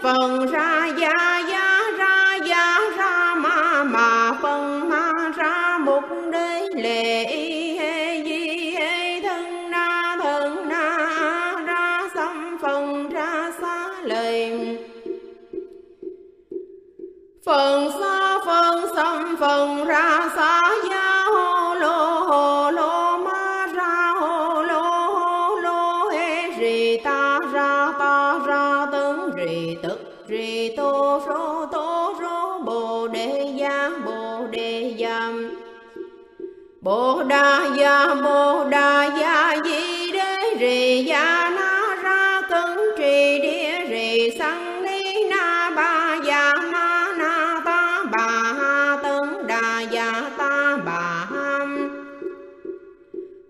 风沙呀 đà bồ đà gia di đế rì gia na ra cấn trì đĩa rì sanh ni na ba gia ma na ta bà ha tấn đà gia ta bà ham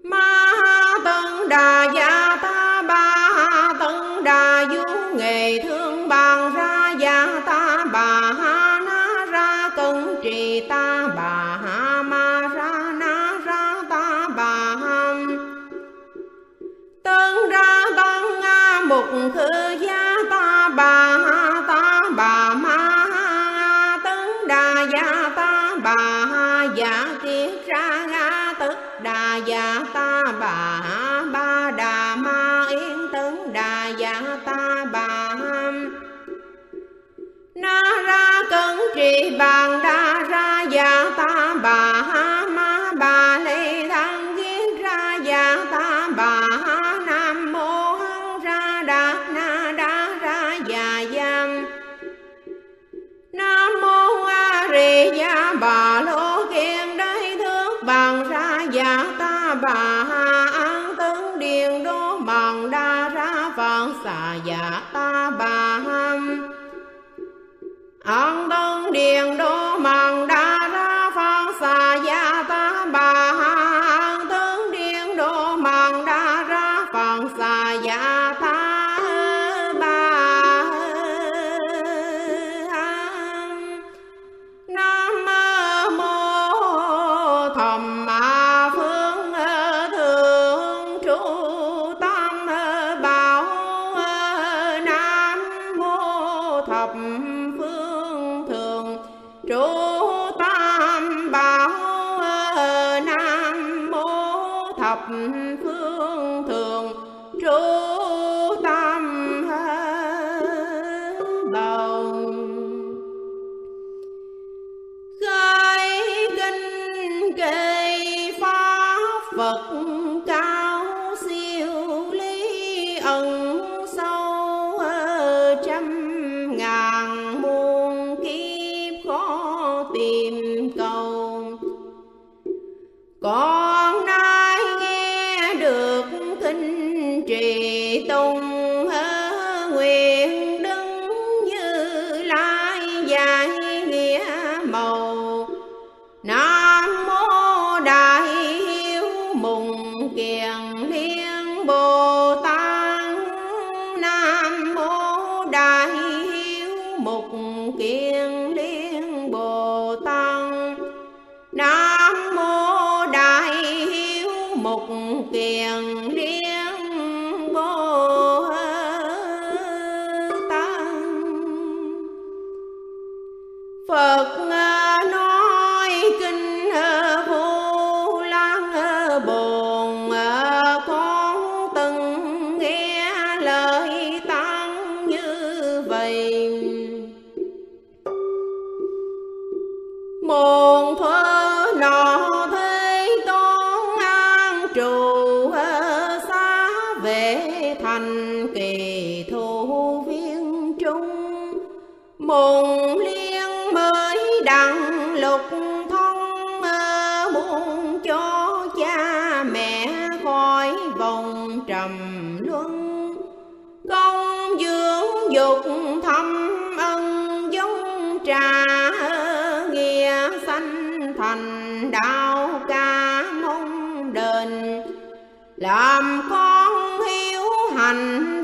ma ha tấn đà gia ta ba ha tấn đà du nghề thương bàn ra gia ta bà ha na ra cấn trì ta mục khư gia ta bà ta bà ma tấn đà gia ta bà dạ giả kiết ra ngã tức đà gia ta bà ba đà ma yên tấn đà gia ta bà na ra cấn trì bàn đa ra gia ta bà ma bà lê rê gia bà lô kiên đáy thước bằng ra giả ta bà ha an tấn, điền đô bằng đa ra phật xà giả ta bà ham. An tấn, điền đô bằng đa sanh thành đạo ca môn đền làm con hiếu hành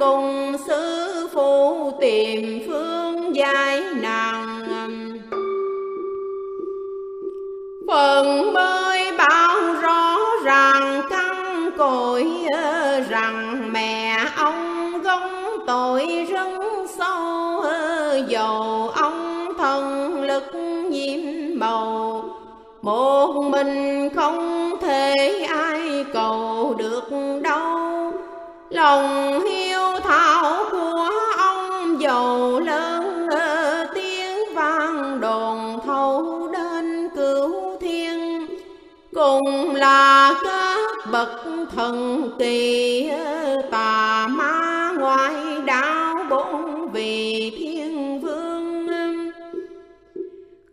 cùng sư phụ tìm phương giải nàng. Phần bơi bao rõ ràng căng cội rằng mẹ ông gông tội rất sâu dầu ông thần lực nhiễm màu một mình không thể ai cầu được đâu. Lòng bậc thần kỳ, tà ma ngoại đạo bốn vị thiên vương.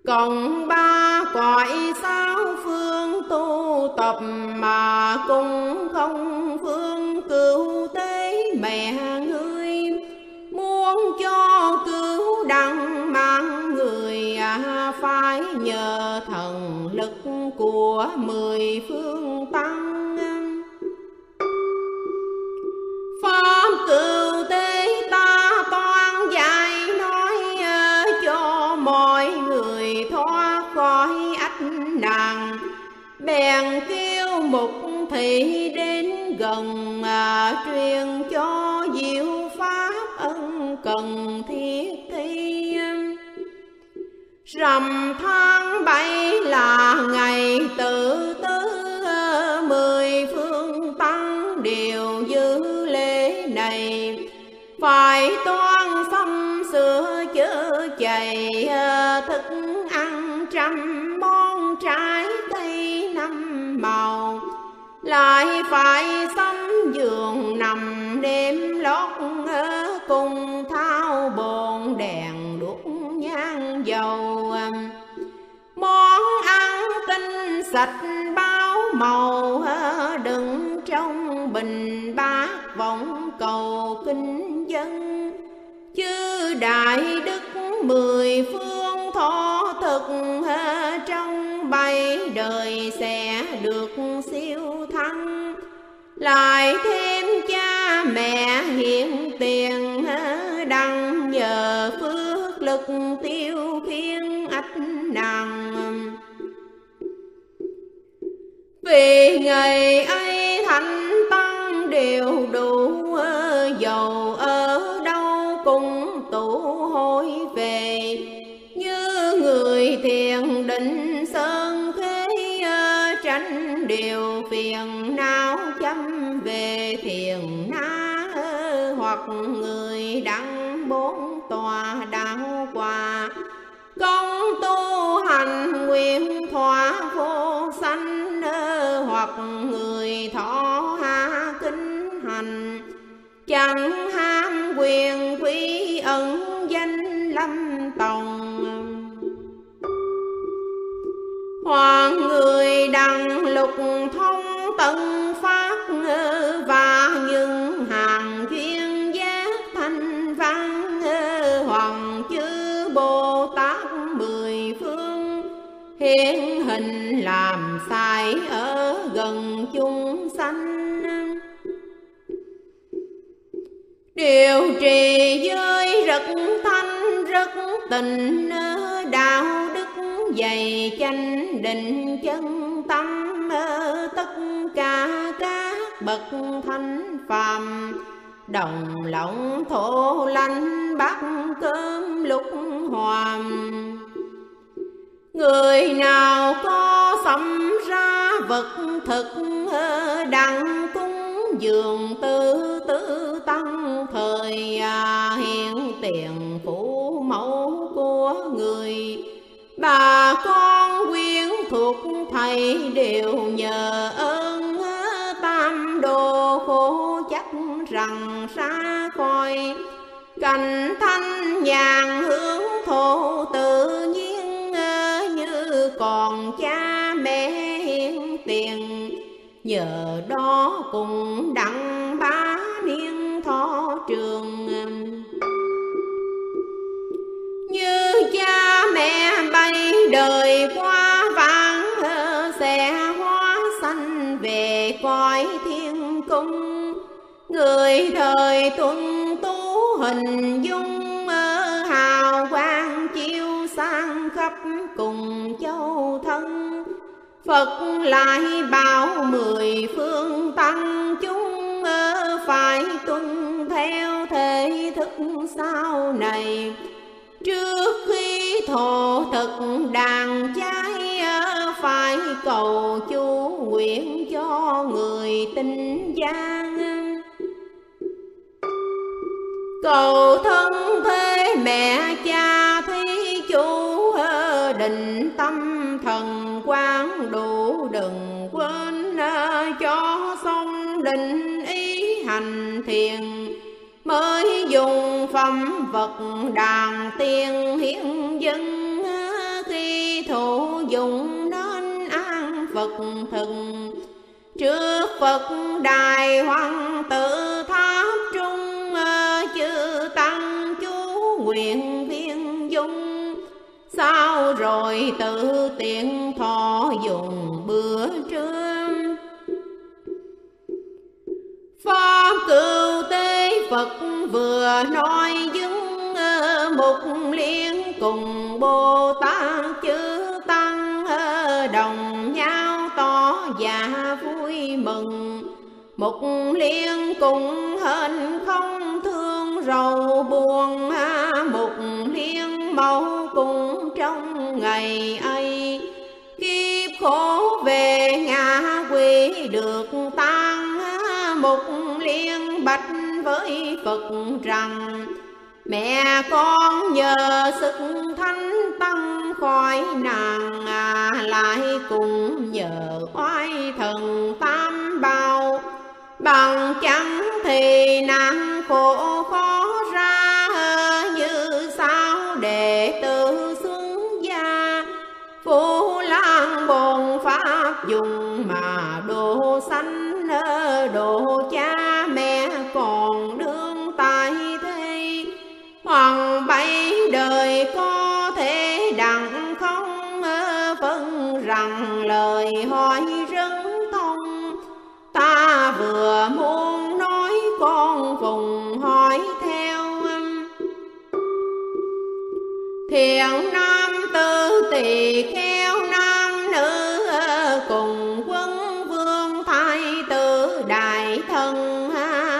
Còn ba cõi sáu phương tu tập mà cũng không phương cứu tế mẹ ngươi. Muốn cho cứu đặng mang người à, phải nhờ thần lực của mười phương tăng. Cựu tế ta toan dạy nói ờ, cho mọi người thoát khỏi ách nạn bèn kêu mục thị đến gần à, truyền cho diệu pháp ân cần thiết thi. Rằm tháng bảy là ngày tử phải toan xâm sửa chớ chày ờ, thức ăn trăm món trái cây năm màu. Lại phải xâm giường nằm đêm lót cùng thao bồn đèn đuốc nhang dầu. Món ăn tinh sạch bao màu đựng trong bình bát vọng cầu kinh dân. Chư đại đức mười phương thọ thực trong bảy đời sẽ được siêu thăng. Lại thêm cha mẹ hiện tiền đăng nhờ phước lực tiêu khiên ách nàng. Vì ngày ấy, thánh tăng đều đủ dầu ở đâu cũng tụ hội về. Như người thiền định sơn thế ờ, tranh điều phiền não chăm về thiền na ờ, hoặc người đăng bốn tòa đạo quả công tu hành nguyện thỏa người thọ ha kinh hành. Chẳng ham quyền quý ẩn danh lâm tòng. Hoàng người đăng lục thông tận phát và những hàng chuyên giác thanh văn hoàng chư bồ tát mười phương hiện hình làm sai ở gần chúng sanh. Điều trì giới rất thanh, rất tình đạo đức dày chanh định chân tâm, tất cả các bậc thanh phàm. Đồng lòng thổ lành bát cơm lúc hoàng người nào có sắm ra vật thực ờ, đặng cúng dường tư tư tăng thời à, hiện tiền phủ mẫu của người. Bà con quyến thuộc thầy đều nhờ ơn ờ, tam đồ khổ chắc rằng xa khỏi. Cành thanh nhàn hướng thổ tự còn cha mẹ hiền tiền, nhờ đó cùng đặng bá niên thọ trường. Như cha mẹ bay đời qua vàng sẽ hóa sanh về cõi thiên cung. Người thời tuân tu hình dung khắp cùng châu thân. Phật lại bảo mười phương tăng chúng phải tuân theo thể thức sau này. Trước khi thổ thực đàn cháy phải cầu chú nguyện cho người tinh gian cầu thân thế mẹ cha thí chúa định tâm thần quán đủ, đừng quên à, cho xong định ý hành thiền. Mới dùng phẩm vật đàn tiên hiến dân à, khi thụ dụng nên an phật thần. Trước phật đài hoàng tự tháp trung à, chư tăng chú nguyện viên sao rồi tự tiện thọ dùng bữa trưa? Pháp cửu tế Phật vừa nói dứng ờ, một liên cùng Bồ Tát chư Tăng ờ, đồng nhau tỏ và vui mừng. Một liên cùng hên không thương rầu buồn một liên mẫu cùng trong ngày ấy. Kiếp khổ về ngã quỷ được tan một liên bạch với Phật rằng Mẹ con nhờ sức thánh tăng khỏi nàng à, Lại cùng nhờ oai thần tam bao Bằng chẳng thì nàng khổ khó ra, Như sao đệ tử xuống gia. Phu lan bồn pháp dùng mà đồ sanh, đồ cha mẹ còn đương tại thế hoàng bay đời có thể đặng không, phân rằng tỳ kheo nam nữ cùng quân vương thái tử đại thần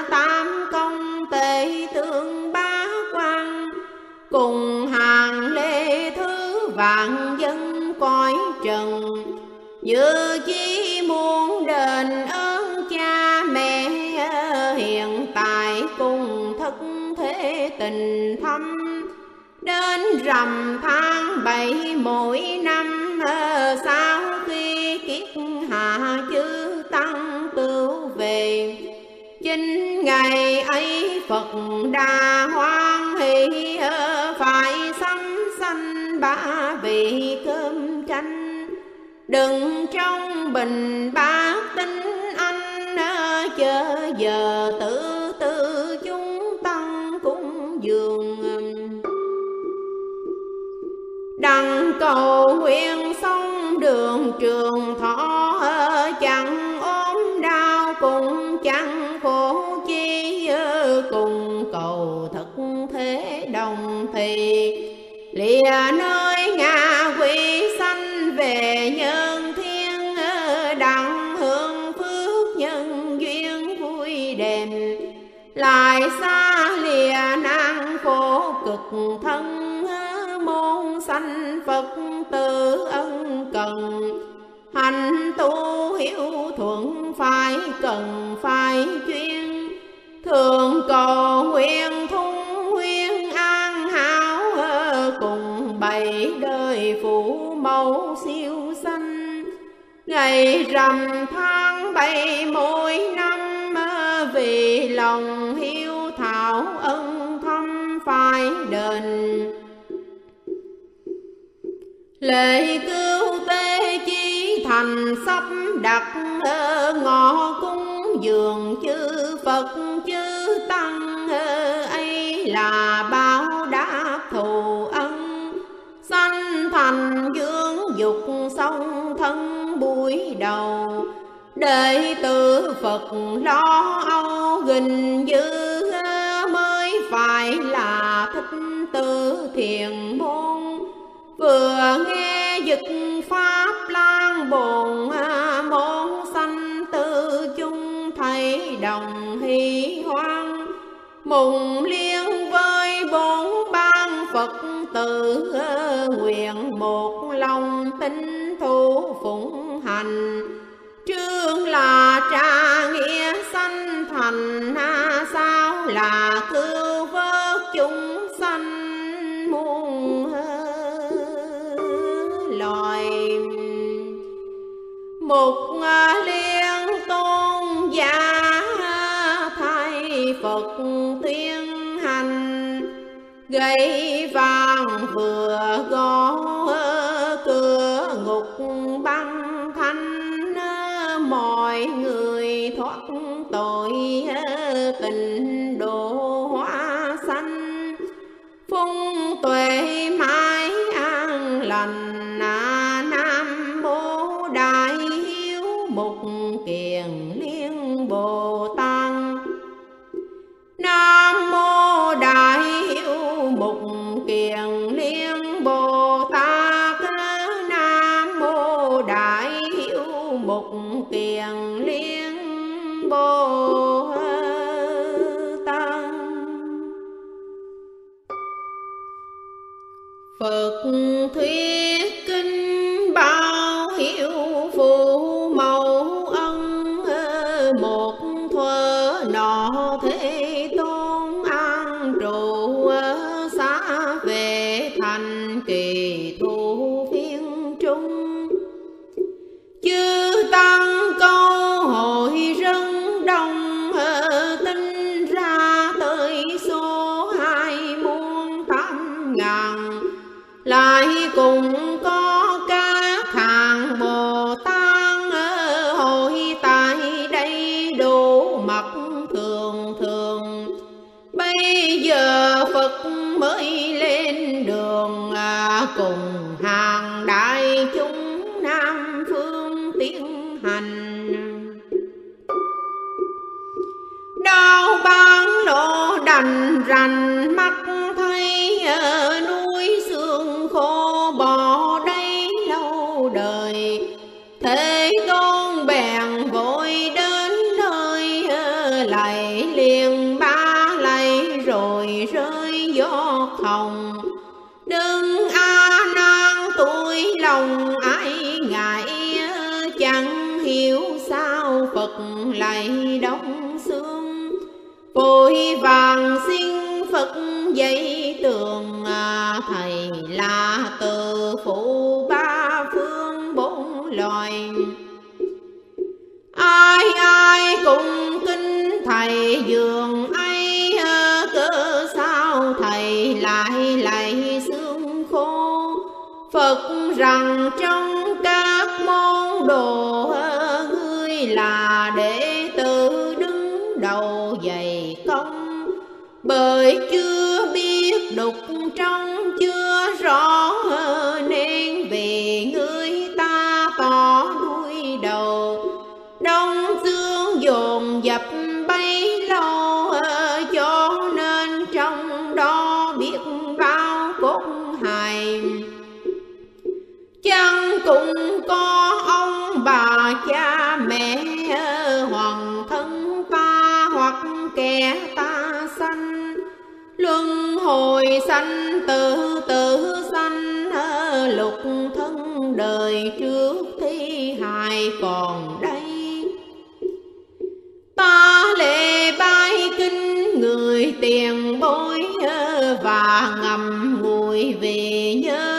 tam công tề tướng bá quan. Cùng hàng lê thứ vạn dân cõi trần. Như chi muốn đền ơn cha mẹ, hiện tại cùng thất thế tình thâm. Đến rằm tháng bảy mỗi năm ờ, sau khi kiết hạ chư tăng tựu về. Chính ngày ấy phật đà hoan hỷ ờ, phải sắm sanh ba vị cơm chanh. Đừng trong bình bát tinh anh ờ, chờ giờ tử đằng cầu nguyện sông đường trường thọ chẳng ốm đau cùng chẳng khổ chi cùng cầu thực thế đồng thì lìa nơi ngạ quỷ sanh về nhân thiên đặng hưởng phước nhân duyên vui đềm lại xa lìa nan khổ cực thân. Phật tử ân cần. Hành tu hiếu thuận phải cần phải chuyên. Thường cầu nguyện thung nguyên an hảo cùng bảy đời phụ mẫu siêu sanh. Ngày rằm tháng bảy mỗi năm vì lòng hiếu thảo ân thâm phải đền lệ cứu tế chi thành sắp đặt ngõ cung dường chư phật, chư tăng ấy là bao đáp thù ân. Sanh thành dưỡng dục song thân buổi đầu, đệ tử phật lo âu gìn giữ mới phải là thích tư thiền môn nghe giật pháp lan bồn à, môn sanh tư chung thầy đồng hy hoan. Mùng liên với bốn ban phật tử à, nguyện một lòng tinh thu phụng hành. Trương là trà nghĩa sanh thành mục liên tôn giả thay phật tiên hành gây vàng vừa gói ai còn đây? Ta lệ bai kinh người tiền bối và ngầm ngùi về nhớ.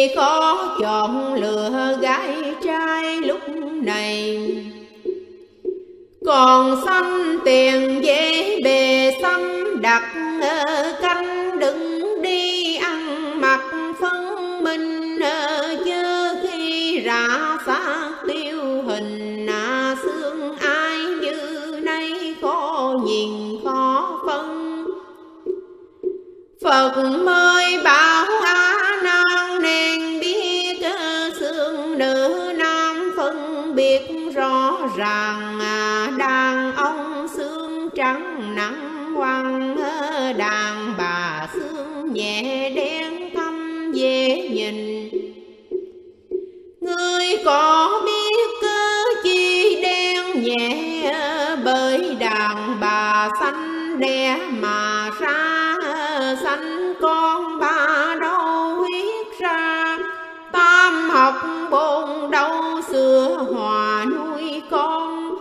tuy khó chọn lựa gái trai lúc này. Còn xanh tiền dễ bề xanh đặt canh đừng đi ăn mặc phân minh. Chớ khi rã xác tiêu hình à xương ai như nay khó nhìn, khó phân. Phật mới bảo ai rằng à, đàn ông xương trắng nắng quăng đàn bà xương nhẹ đen thâm dễ nhìn. Ngươi có biết cơ chi đen nhẹ, bởi đàn bà xanh đẻ mà ra, xanh con ba đâu huyết ra. Tam học bồn đâu xưa hòa nuôi con.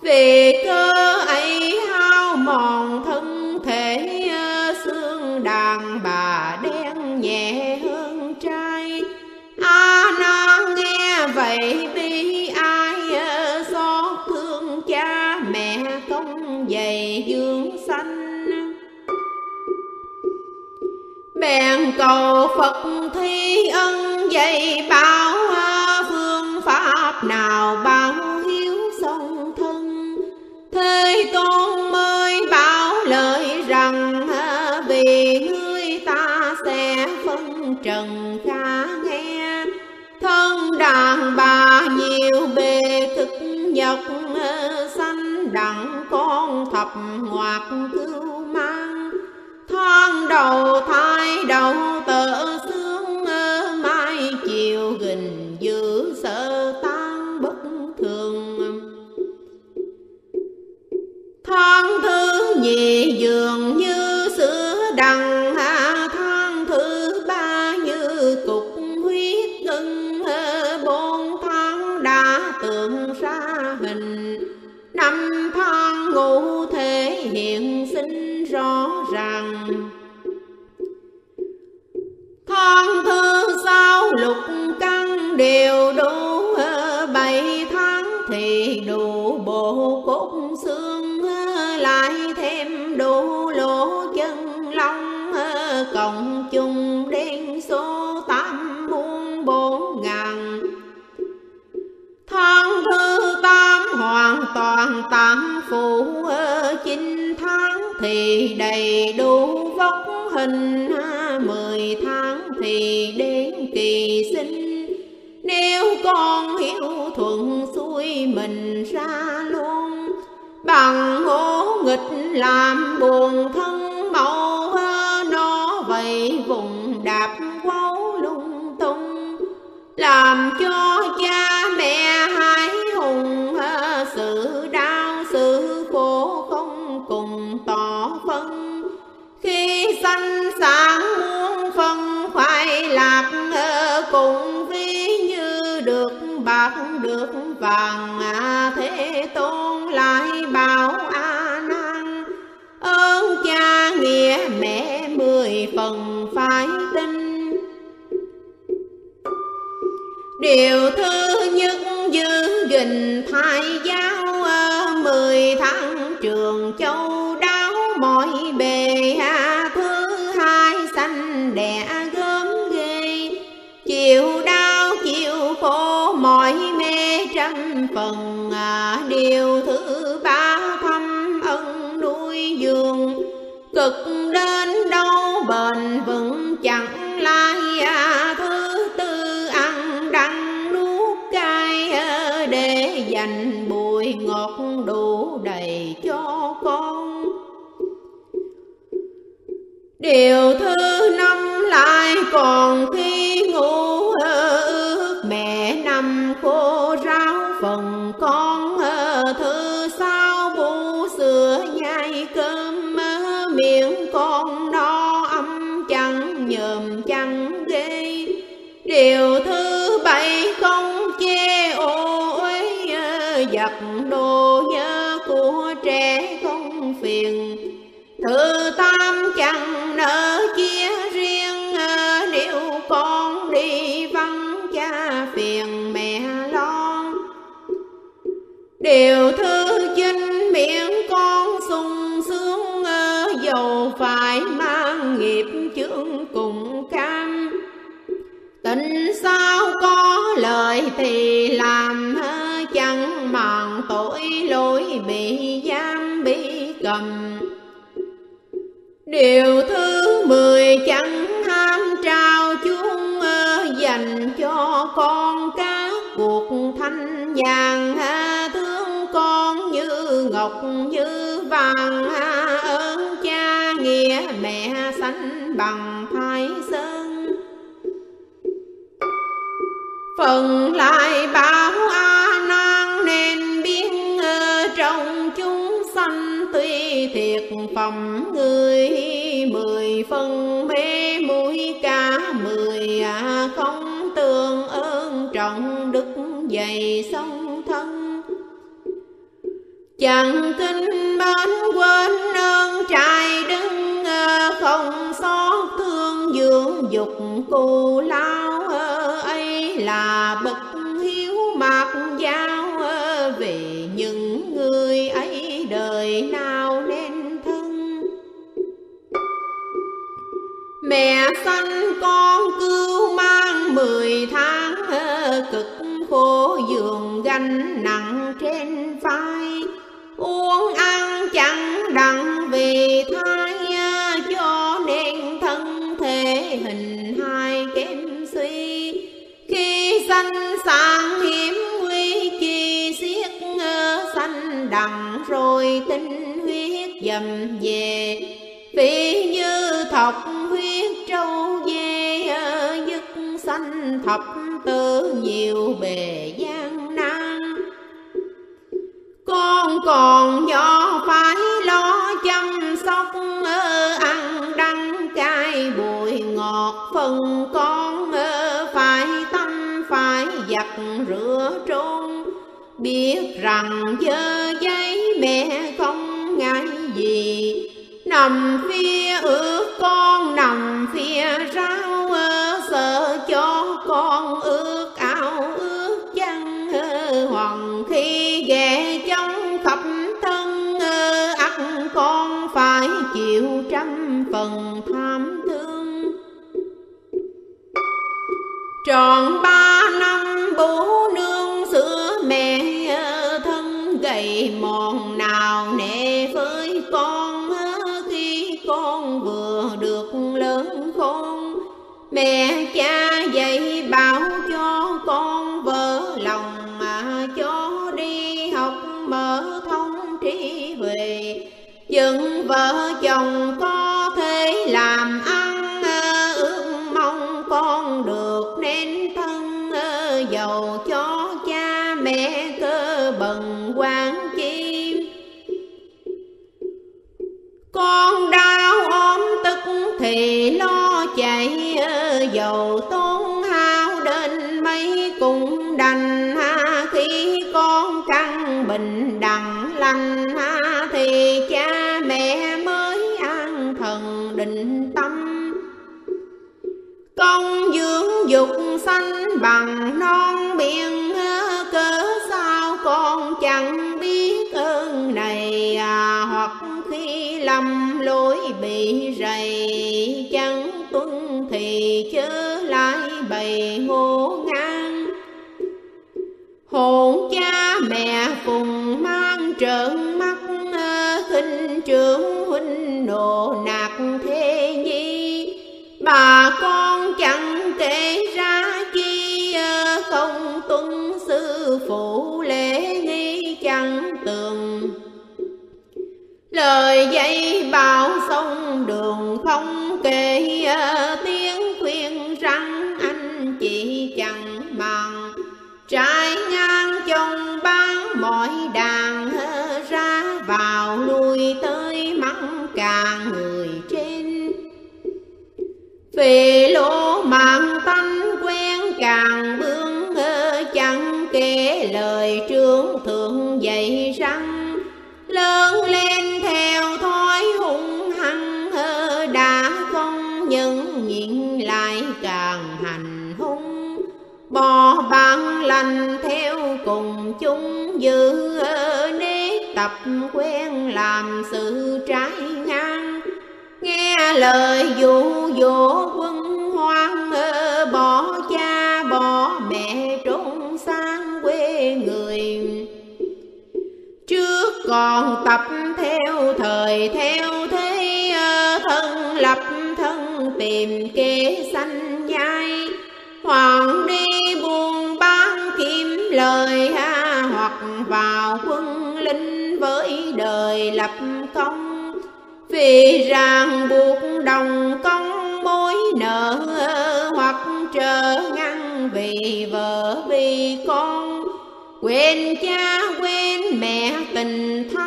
Vì cơ ấy hao mòn thân thể, xương đàn bà đen nhẹ hơn trai. A na nghe vậy bi ai xót thương cha mẹ công dày dương xanh bèn cầu phật thi ân dạy bao phương pháp nào bao ơi tôn mới bảo lời rằng à, vì ngươi ta sẽ phân trần khá nghe. Thân đàn bà nhiều bề thực nhọc à, sanh đặng con thập ngoạc cưu mang. Thoáng đầu thai đầu tử con thứ nhì dường như sữa đằng hạ tháng thứ ba như cục huyết ngưng bốn tháng đã tượng ra hình. Năm tháng ngủ thể hiện sinh rõ ràng. Tháng thứ sáu lục căn đều đủ bảy tháng thì đủ bộ cốt xưa lại thêm đủ lỗ chân lông. Cộng chung đen số tám muôn bốn ngàn. Tháng thứ tám hoàn toàn tám phụ chín tháng thì đầy đủ vóc hình. Mười tháng thì đến kỳ sinh. Nếu con hiểu thuận xuôi mình ra luôn bằng ngỗ nghịch làm buồn thân mẫu nó vậy vùng đạp quấu lung tung. Làm cho cha mẹ hai hùng sự đau sự khổ không cùng tỏ phân. Khi sanh sản muôn phân khoai lạc cùng ví như được bạc, được vàng à, thế tôn lại Điều thứ nhất giữ gìn thai giáo ờ, Mười tháng trường châu đáo, mọi bề Thứ hai xanh đẻ gớm ghê. Chịu đau chịu khổ, mọi mê trăm phần điều thứ năm lại còn khi ngủ điều thứ chinh miệng con sung sướng dầu phải mang nghiệp chướng cùng cam. Tình sao có lời thì làm chẳng màng tội lỗi bị giam bị cầm. Điều thứ mười, chẳng ham trao chuông dành cho con các cuộc thanh nhàn thương ngọc như vàng, ơn cha nghĩa mẹ sánh bằng thái sơn phần lại bảo a nan nên biết ờ, trong chúng sanh tuy thiệt phẩm người mười phần mê mũi cả mười à, không tương ơn trọng đức dày sông chẳng kinh mến quên ơn trai đứng ờ, không xót thương dưỡng dục cù lao ờ, ấy là bậc hiếu mạc giao ờ, vì những người ấy đời nào nên thân mẹ sanh con cứu mang mười tháng cực khổ giường gánh nặng trên vai uống ăn chẳng đặng vì thai à, cho nên thân thể hình hài kém suy. Khi sanh sang hiểm nguy chi xiết sanh đặng, rồi tinh huyết dầm về. Vì như thọc huyết trâu dê à, dứt sanh thập tử nhiều bề gian nan con còn nhỏ phải lo chăm sóc ăn đắng cay bụi ngọt. Phần con phải tâm, phải giặt rửa trôn biết rằng dơ giấy mẹ không ngại gì. Nằm phía ước con, nằm phía rau sợ cho con ước phải chịu trăm phần tham thương. Tròn ba năm bố nương sữa mẹ thân, gầy mòn nào nề với con khi con vừa được lớn khôn. Mẹ cha dạy bảo cho con vợ lòng mà cho đi học mở thông trí huệ dựng vợ chồng có thể làm ăn ờ, ước mong con được nên thân ờ, giàu cho cha mẹ cơ bần quan chim. Con đau ốm tức thì lo chạy ờ, dầu tốn hao đến mấy cũng đành, ha, khi con căng bình đặng lành. Dục sanh bằng non biển cớ sao con chẳng biết ơn này à hoặc khi lầm lỗi bị rầy chẳng tuân thì chớ lại bày ngô ngang. Hồn cha mẹ cùng mang trợn mắt khinh trưởng huynh nộ nạt thế nhi. Bà con chẳng ra chi không tuân sư phụ lễ nghi chẳng tường. Lời dạy bảo sông đường không kể, tiếng khuyên rằng anh chị chẳng bằng. Trái ngang trong bán mọi đàn, ra vào lui tới vì lỗ mạng tánh quen càng bướng chẳng kể lời trương thượng dạy răng. Lớn lên theo thói hung hăng đã không những nhịn lại càng hành hung. Bỏ bằng lành theo cùng chung giữ nếp tập quen làm sự trái nghe lời dụ dỗ quân hoang mơ, bỏ cha, bỏ mẹ trốn sang quê người. Trước còn tập theo thời, theo thế thân lập thân tìm kế sanh nhai. Hoàng đi buôn bán kiếm lời ha, hoặc vào quân linh với đời lập vì ràng buộc đồng công mối nợ, hoặc trở ngăn vì vợ vì con. Quên cha, quên mẹ, tình thân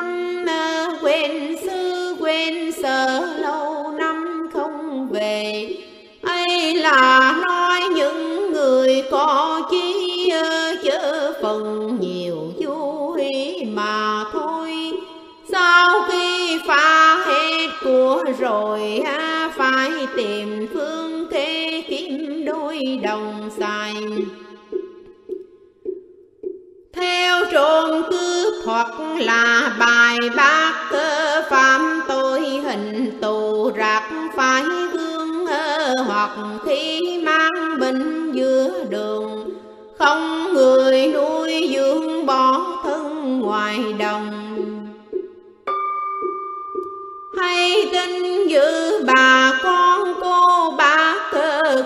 rồi rồi phải tìm phương kế kiếm đôi đồng xài. Theo trộm cướp hoặc là bài bác cơ phạm tội hình tù rạc phải gương hoặc khi mang bệnh giữa đường. Không người nuôi dưỡng bỏ thân ngoài đồng hay tin giữ bà con cô bác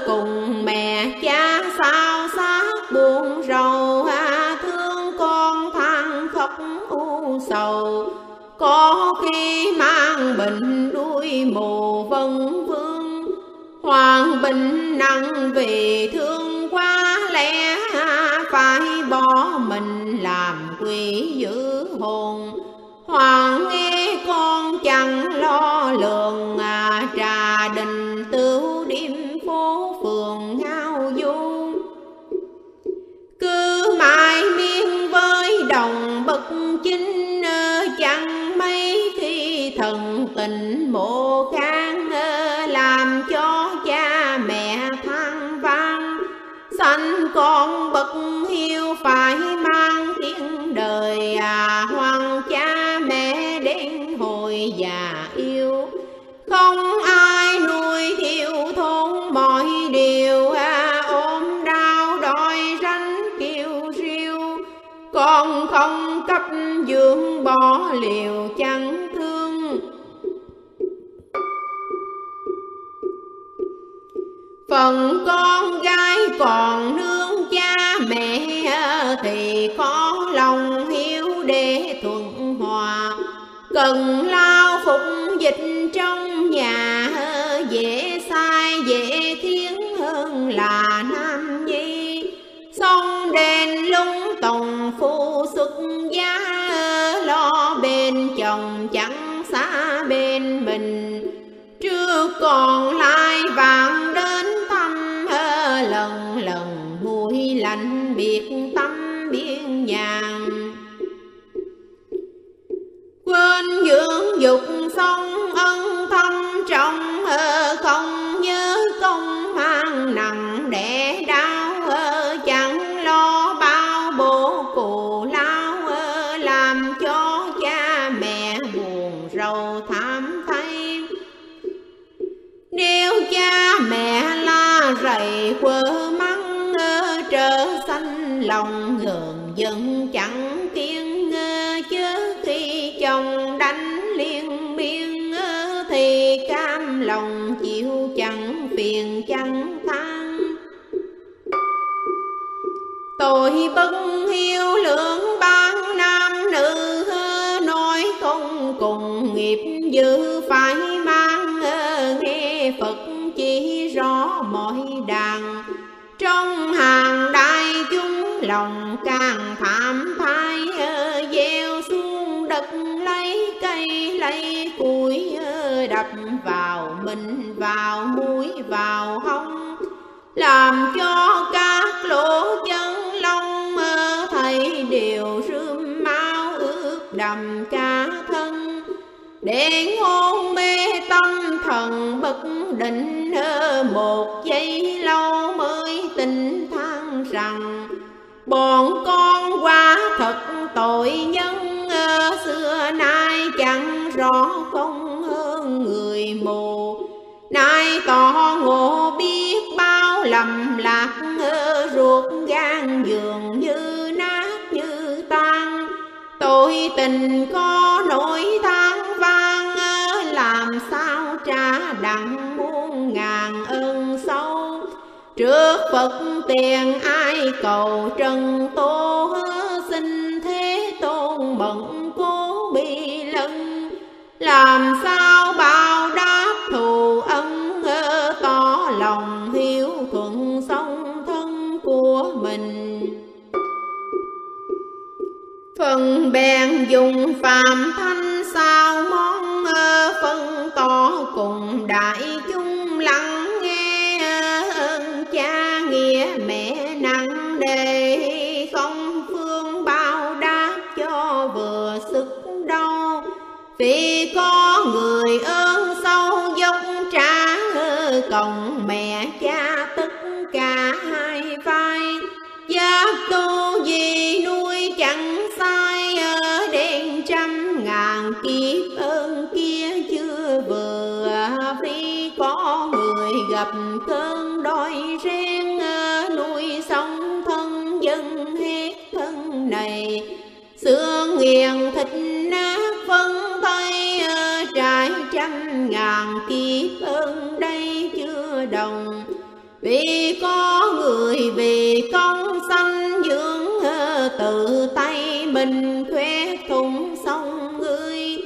cùng mẹ cha, sao xác buồn rầu à, thương con than khóc u sầu. Có khi mang bệnh đuôi mù vân vương, hoàng bệnh nặng vì thương quá lẽ à, phải bỏ mình làm quỷ giữ hồn hoàng nghe con chẳng lo lường à, trà đình tửu điểm phố phường ngao du. Cứ mãi miên với đồng bất chính à, chẳng mấy khi thần tình mộ khang à, làm cho cha mẹ than vang. Sanh con bất hiếu phải mang tiếng đời à hoang tôi già yêu không ai nuôi thiếu thốn mọi điều à, ôm đau đòi rắn kêu riêu. Con không cấp dưỡng bỏ liều chẳng thương. Phần con gái còn nương không nhớ công mang nặng đẻ đau chẳng lo bao bố cụ lao làm cho cha mẹ buồn rầu thảm thay nếu cha mẹ la rầy quơ mắng trở xanh lòng gượng dân chẳng kiên chớ khi chồng đánh liên miên thì cam lòng chẳng than. Tôi bất hiếu lượng ban nam nữ nói không cùng nghiệp dữ phải mang nghe phật chỉ rõ mọi đàn. Trong hàng đại chúng lòng càng thảm thai, gieo xuống đất lấy cây lấy củi, đập vào mình vào mũi vào hông, làm cho các lỗ chân lông thấy đều rơm máu ướt đầm cả thân. Để hôn mê tâm thần bất định một giây lâu mới tình than rằng, bọn con quá thật, tội nhân xưa nay chẳng rõ không hơn người mù lầm lạc ruột gan dường như nát như tan. Tôi tình có nỗi than vang, làm sao trả đặng muôn ngàn ơn sâu. Trước phật tiền ai cầu trần tô xin thế tôn bận cố bi lân. Làm sao phần bèn dùng phạm thanh sao món phân to cùng đại chúng lắng nghe. Ơn cha nghĩa mẹ nặng đề không phương bao đáp cho vừa sức đau. Vì có người ơn sâu dốc trả cộng mẹ giác tu gì nuôi chẳng sai, ở đen trăm ngàn kiếp ơn kia chưa vừa. Vì có người gặp cơn đói rén nuôi sống thân dân hết thân này. Xương nghiền thịt nát phân tay trải trăm ngàn kiếp ơn đây chưa đồng vì có người vì công sanh dưỡng ờ, tự tay mình khoe thùng sông ngươi.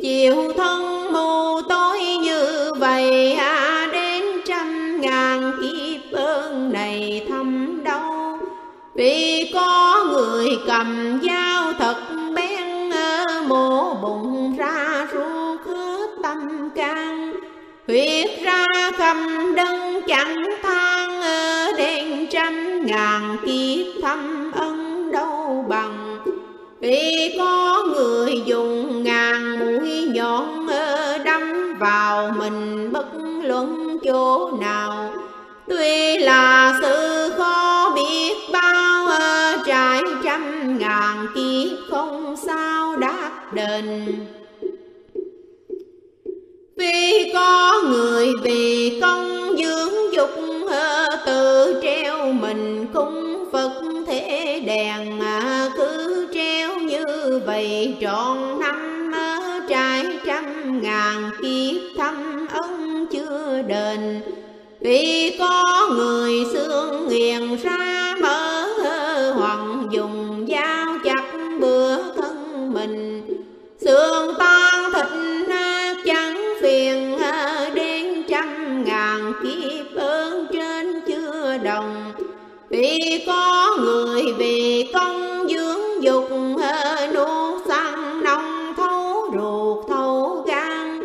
Chiều thân mù tối như vậy à đến trăm ngàn kiếp ơn này thăm đâu vì có người cầm dao thật bén ờ, mổ bụng ra ruột hết tâm can huyết ra khâm đấng chẳng than đen trăm ngàn kiếp thăm ân đâu bằng. Vì có người dùng ngàn mũi nhọn đâm vào mình bất luận chỗ nào. Tuy là sự khó biết bao trải trăm ngàn kiếp không sao đáp đền vì có người vì công dưỡng dục tự treo mình cung Phật thế đèn cứ treo như vậy, trọn năm trải trăm ngàn kiếp thăm ân chưa đền. Vì có người xương nghiền ra mở hoàng dùng dao chặt bữa thân mình. Xương tan khi có người vì công dưỡng dục nuốt săn nông thấu ruột thấu gan,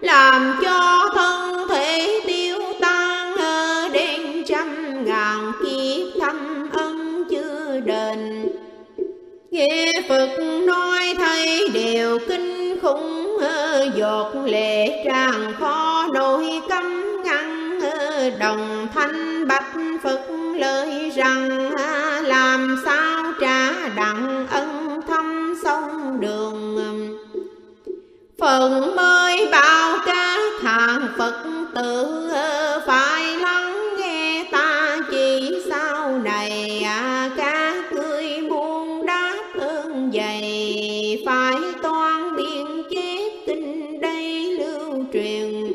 làm cho thân thể tiêu tan đến trăm ngàn kiếp thâm ân chưa đền. Nghe Phật nói thấy đều kinh khủng giọt lệ tràn khó nỗi cấm ngăn đồng thanh bạch Phật lời rằng, làm sao trả đặng ân thâm sông đường? Phần mới bao các hàng Phật tử, phải lắng nghe ta chỉ sau này các ngươi muốn đáp ơn dày, phải toan biên chép kinh đây lưu truyền.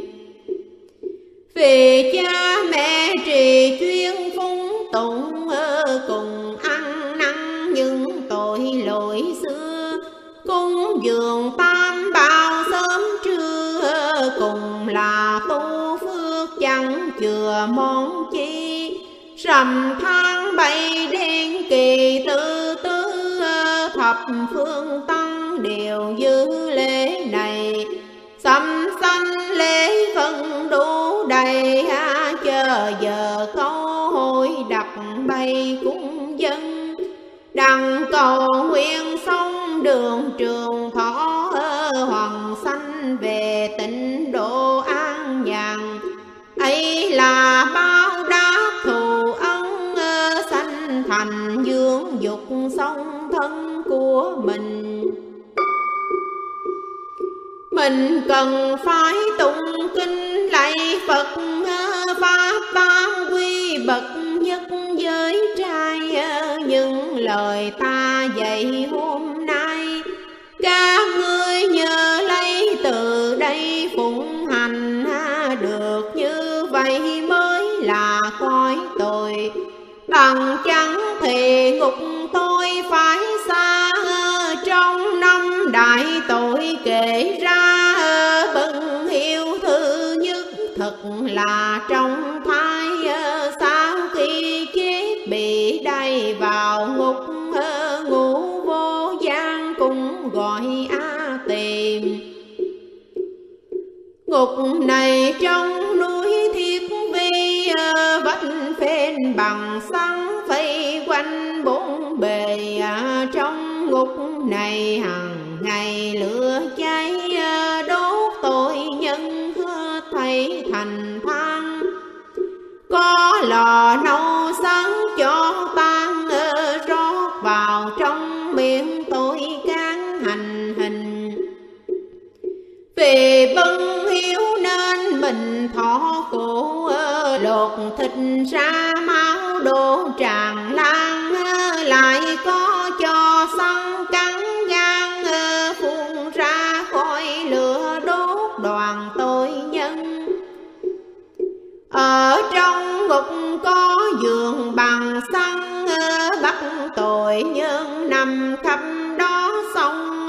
Vì cha mẹ trì chuyên tụng cùng ăn năn những tội lỗi xưa. Cúng dường tam bao sớm trưa, cùng là tu phước chẳng chừa món chi. Rằm tháng bảy đen kỳ tư tư thập phương tăng đều giữ lễ này. Xăm sanh lễ phân đủ đầy ha chờ giờ câu bay cung dân. Đằng cầu nguyện sông đường trường thọ hoàng sanh về tịnh độ an nhàn. Ấy là bao đáp thù ân sanh thành dưỡng dục sông thân của mình. Mình cần phải tụng kinh lạy Phật pháp tam quy bậc nhất giới trai, những lời ta dạy hôm nay. Các ngươi nhớ lấy từ đây phụng hành, được như vậy mới là coi tội. Bằng chẳng thì ngục tôi phải xa, trong năm đại tội kể ra là trong thai ờ, sau khi chết bị đầy vào ngục ờ, ngủ vô gian cũng gọi a tìm. Ngục này trong núi thiết vi ờ, vách phên bằng xăng vây quanh bốn bề trong ngục này hằng ngày lửa cháy có lò nấu sáng cho tan rót vào trong miệng tôi can hành hình. Vì bân hiếu nên mình thọ khổ lột thịt ra máu đổ tràn lan lại có cho săn cắn ở trong ngục có giường bằng xăng, bắt tội nhân nằm khắp đó xong,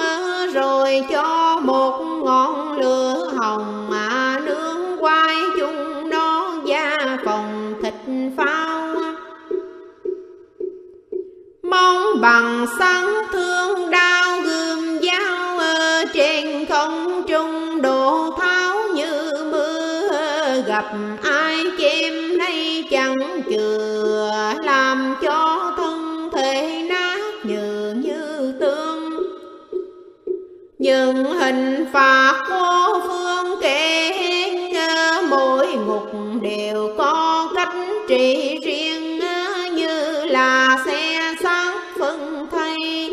rồi cho một ngọn lửa hồng mà nướng quay chung nó da phòng thịt phao. Mong bằng sắn thương đau gươm dao, trên không trung độ tháo như mưa gặp nhưng hình phạt vô phương kể mỗi ngục đều có cách trị riêng, như là xe sáng phân thay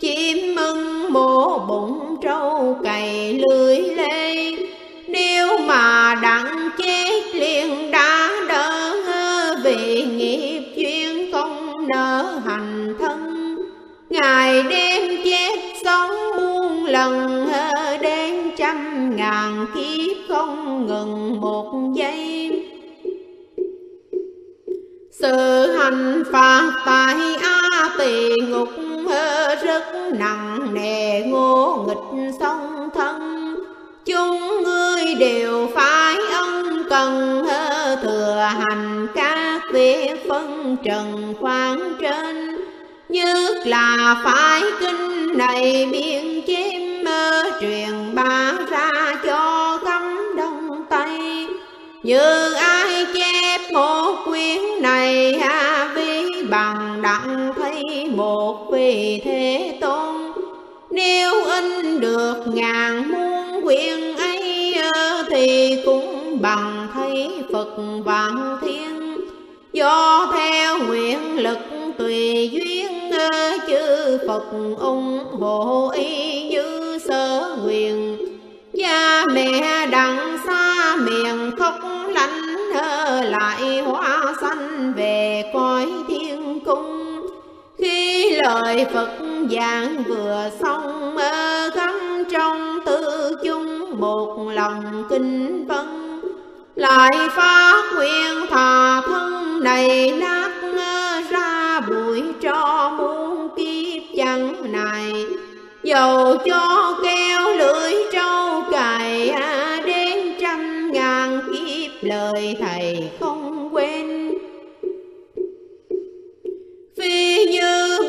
chim mưng mổ bụng trâu cày lưới lê. Nếu mà đặng chết liền đã đỡ, vì nghiệp chuyên không nỡ hành thân. Ngài không ngừng một giây. Sự hành phạt tại a tỳ ngục rất nặng nề, ngô nghịch song thân. Chúng ngươi đều phải ân cần thừa hành các việc phân trần khoáng trên. Nhất là phải kinh này biên chém truyền bá ra cho như ai chép một quyển này à, ha vi bằng đặng thấy một vị thế tôn. Nếu in được ngàn muôn quyển ấy ờ, thì cũng bằng thấy phật vạn thiên. Do theo nguyện lực tùy duyên ờ, chư phật ủng hộ y như sở quyền cha mẹ đặng miền khóc lạnh lại hoa xanh về cõi thiên cung. Khi lời phật giảng vừa xong, mơ khắp trong tư chung một lòng kinh vân. Lại phát nguyện thà thân này nát ra bụi cho muôn kiếp chẳng này. Dầu cho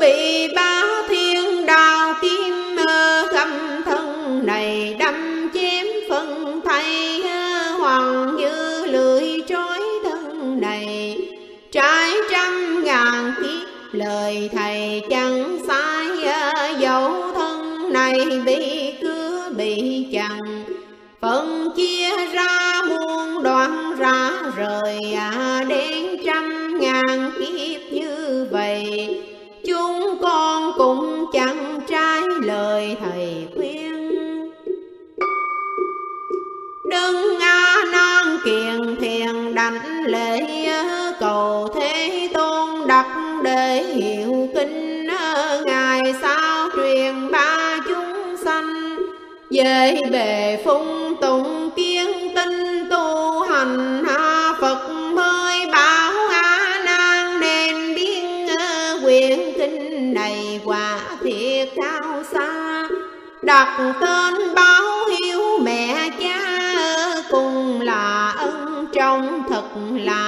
bị ba để phung tùng kiên tinh tu hành. Ha phật mới bảo a nan nên điên quyền kinh này quả thiệt cao xa. Đặt tên báo hiếu mẹ cha cùng là ân trong thật là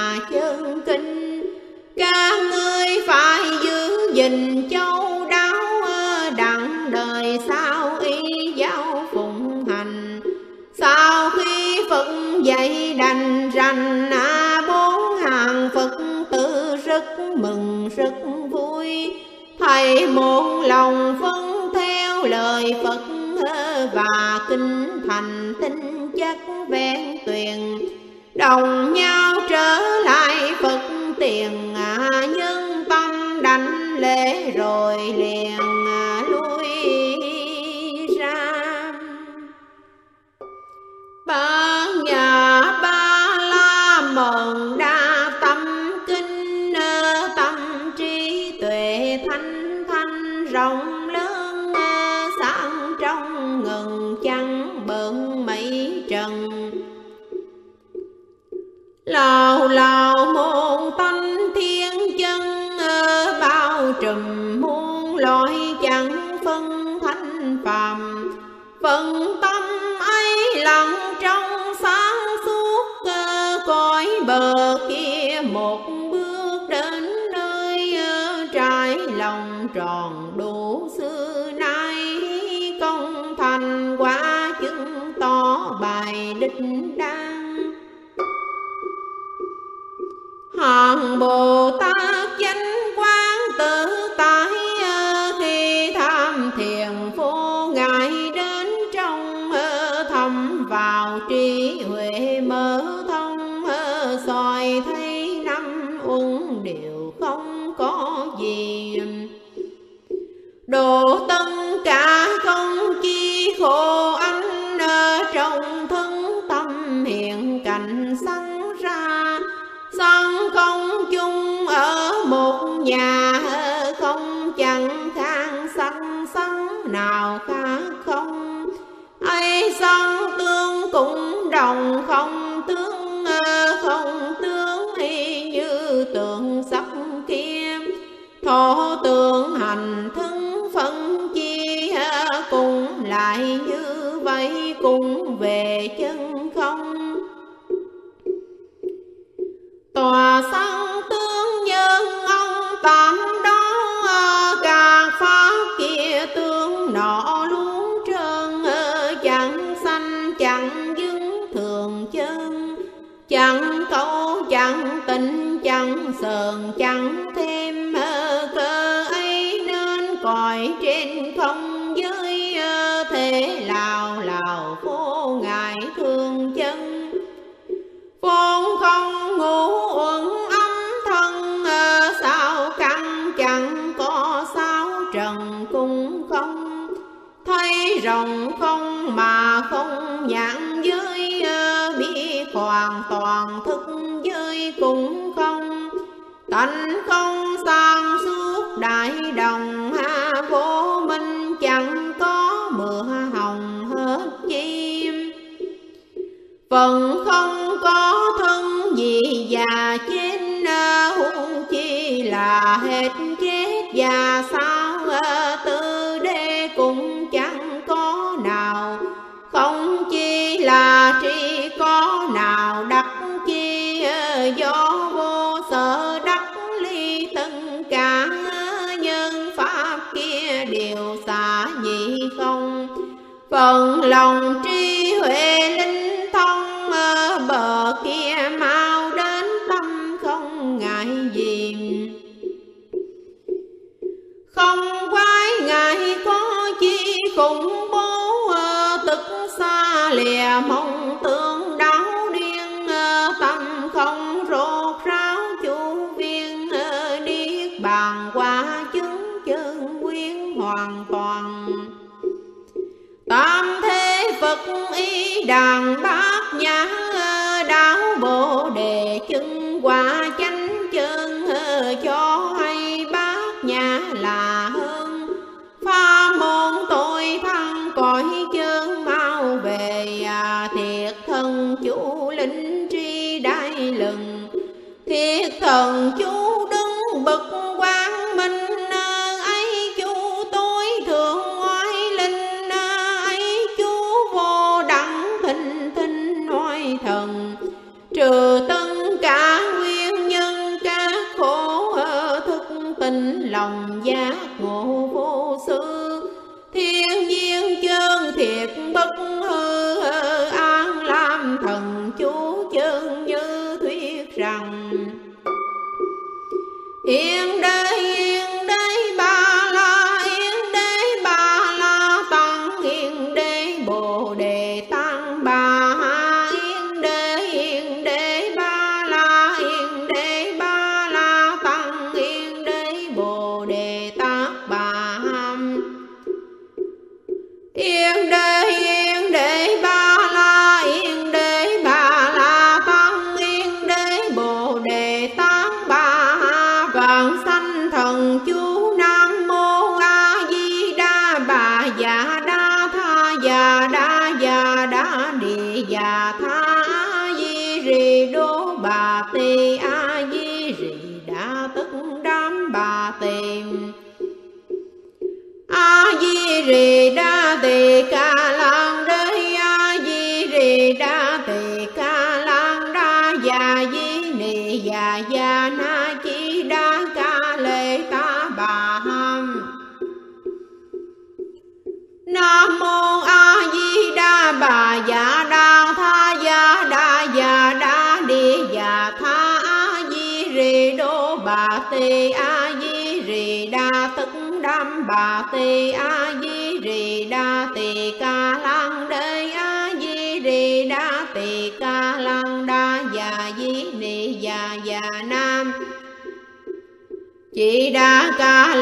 lành a bốn hàng phật tử rất mừng, rất vui. Thầy muôn lòng vâng theo lời phật và kinh thành tinh chất vẹn tuyền. Đồng nhau trở lại phật tiền Oh. lễ phần không có thân gì và chín huống chi là hết chết. Và sao tư đế cũng chẳng có nào. Không chi là tri có nào, đắc chi ờ, do vô sở đắc ly tân cả. Nhân pháp kia đều xả nhị không. Phần lòng tri lìa mong tương đau điên ờ, tâm không rốt ráo. Chu viên ờ, điếc bàn qua chứng chân quyến hoàn toàn. Tam thế phật, y đàn bát nhã ờ, đáo bồ đề chứng quả 曾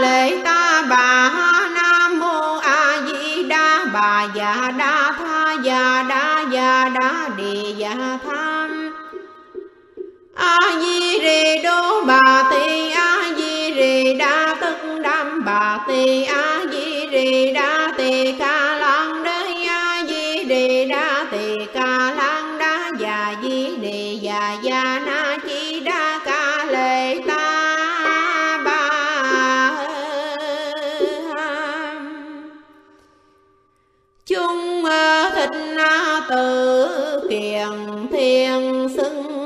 đa ta tử tự kiền thiên xưng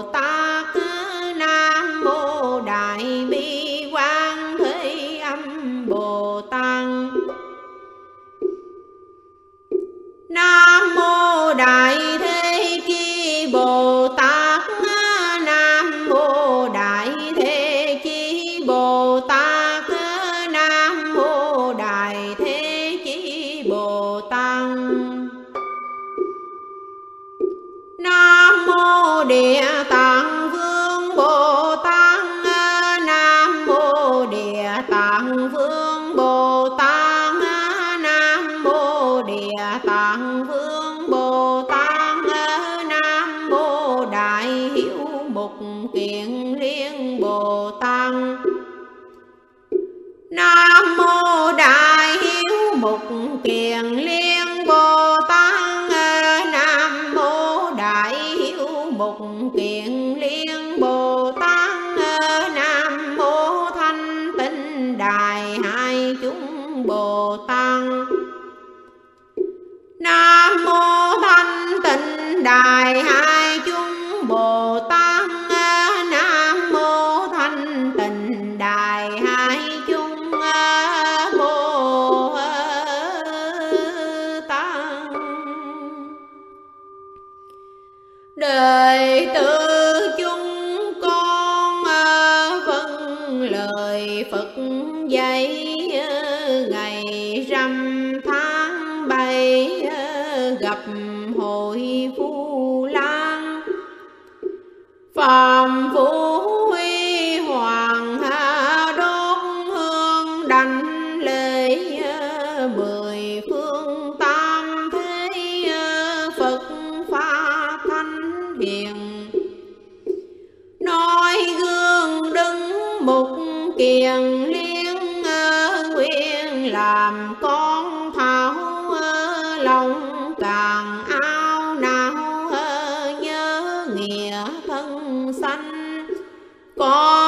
Bồ Paul.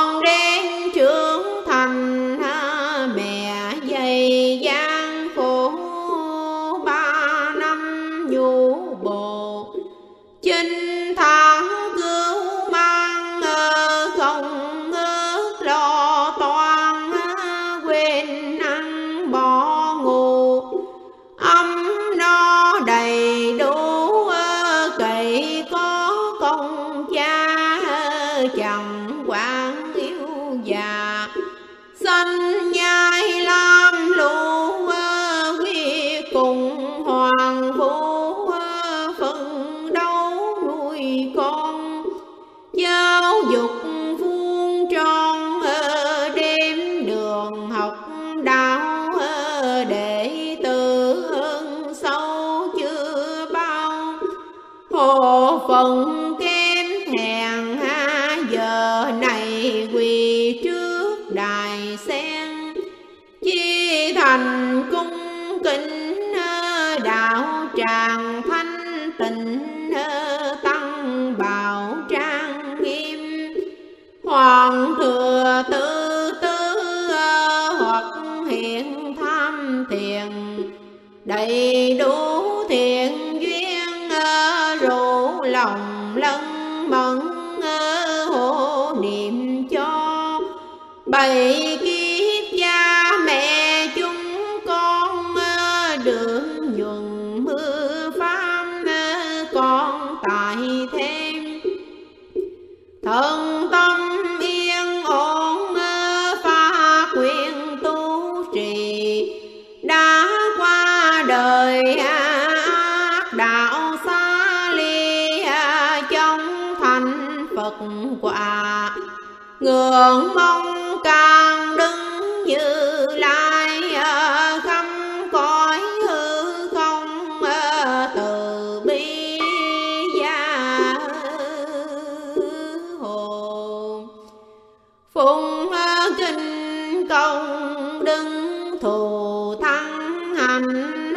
kinh công đứng thù thắng hành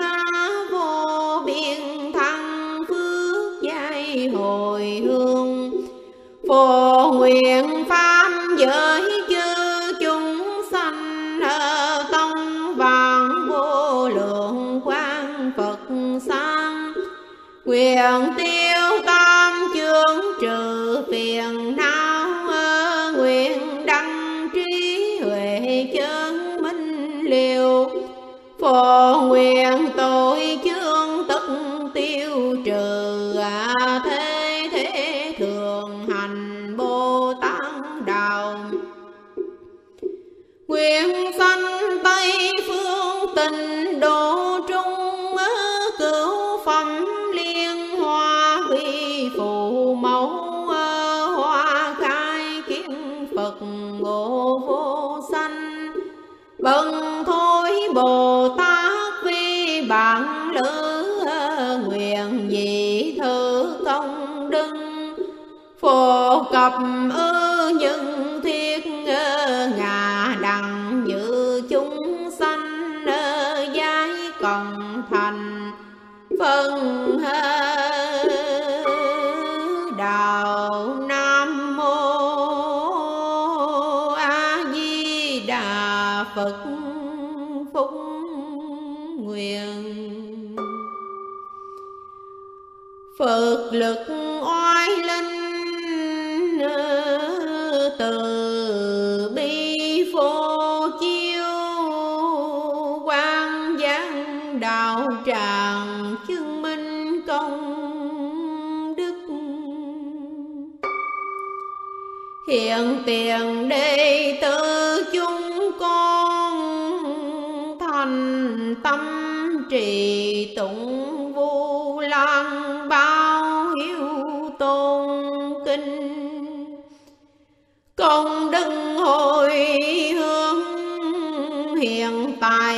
vô biên thăng phước giai hồi hương. Phổ nguyện pháp giới chư chúng sanh ở tông vàng vô lượng quang phật sang quyền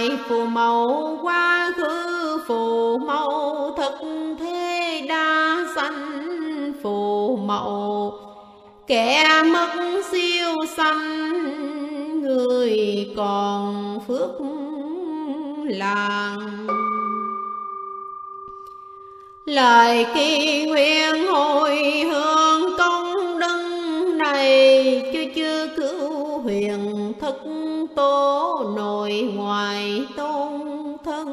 tại phù mẫu quá khứ, phù mẫu thực thế đa sanh, phù mẫu. Kẻ mất siêu sanh, người còn phước làng lời kỳ nguyện hồi hướng nội ngoại tôn thân.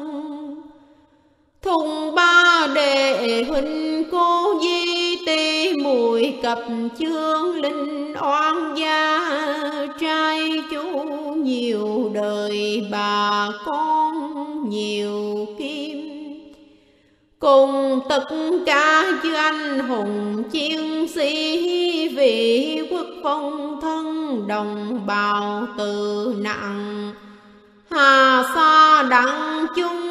Thùng ba đệ huynh cô di tê mùi cập chương linh oan gia. Trai chú nhiều đời, bà con nhiều kim. Cùng tất cả chư anh hùng chiến sĩ vì quốc phong thân đồng bào từ nặng hà sa đặng chung,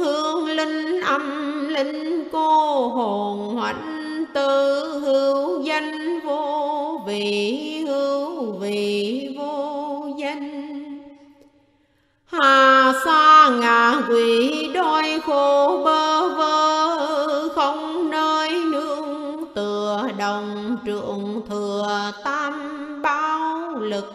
hương linh âm linh, cô hồn hoạnh tư, hữu danh vô vị, hữu vị vô danh. Hà sa ngạ quỷ đôi khổ bơ vơ, Không nơi nương tựa đồng trượng thừa tam bao lực.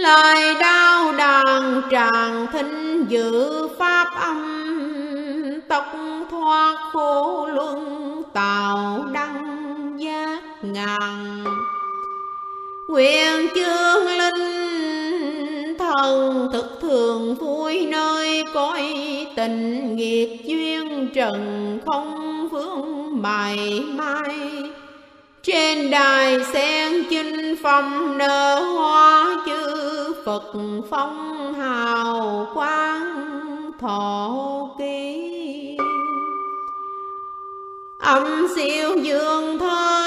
Lời đau đàn tràng thinh giữ pháp âm Tóc thoát khổ luân tạo đăng giác ngàn. Nguyện chương linh thần thực thường vui nơi cõi tình nghiệp duyên trần không vương mày mai trên đài sen chinh phong nở hoa chư Phật phong hào quang thọ ký. Âm siêu dương thơi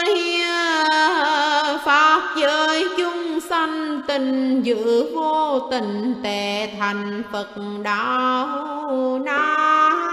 pháp giới chúng sanh tình dự vô tình tề thành Phật đạo Nam